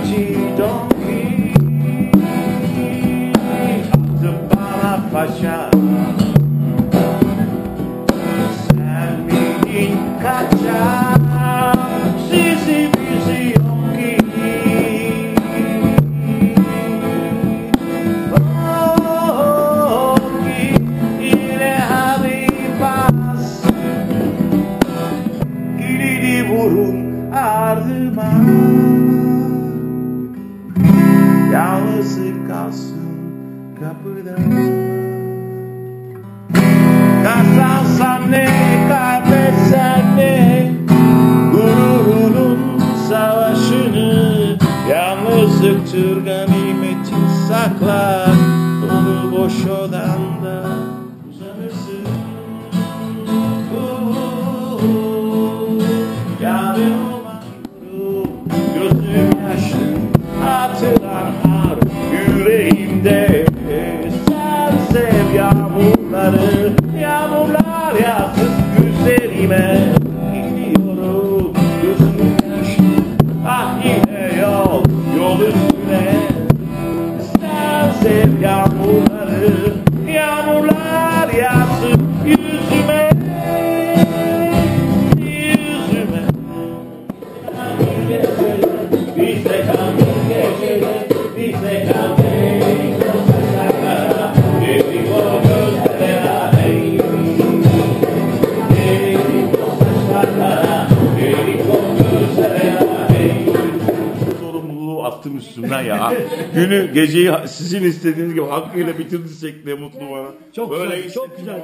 Donkey, Zıpala Paşa Sen miydin kaçan Sizi bizi yonki Yonki ile Habibas Gülünü vurun ardıma Yazık kalsın kapıda Kazansan ne kaybetsen ne? Gururunun savaşını Yalnızlıktır ganimetin sakla Dolu boş odan Yağmurlar yağsın üzerime Gidiyorum. Gözümün Ah yine yol yol üstüne. Sen sev yağmurları Yağmurlar yağsın attım üstümden ya. Günü, geceyi sizin istediğiniz gibi hakkıyla bitirdiysek ne mutlu bana. Çok Böyle güzel, çok güzel.